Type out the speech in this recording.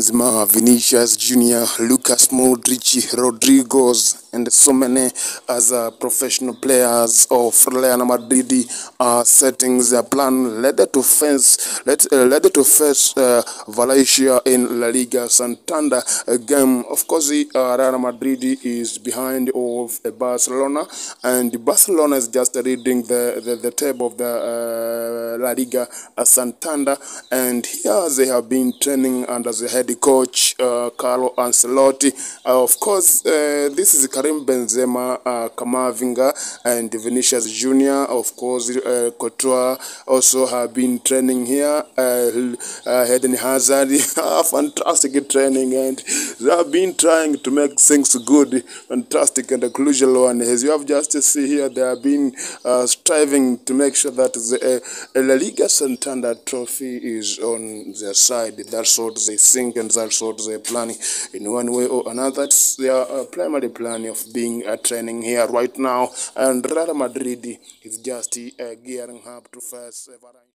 Vinicius Junior, Lucas Modric, Rodriguez, and so many other professional players of Real Madrid are setting their plan ready to face, let, uh, ready to face uh, Valencia in La Liga Santander game. Of course, uh, Real Madrid is behind of uh, Barcelona, and Barcelona is just reading the, the, the table of the uh, La Liga Santander, and here they have been training under the head coach uh, Carlo Ancelotti. Uh, of course, uh, this is Karim Benzema, uh, Kamavinga, and Vinicius Junior. Of course, uh, Courtois also have been training here. Uh, uh, Eden Hazard, fantastic training, and they have been trying to make things good, fantastic and a crucial one. As you have just see here, they have been uh, striving to make sure that the uh, La Liga Santander trophy is on their side. That's what they think and that's what they're planning in one way or another. That's their uh, primary plan of being uh, training here right now. And Real Madrid is just uh, gearing up to face.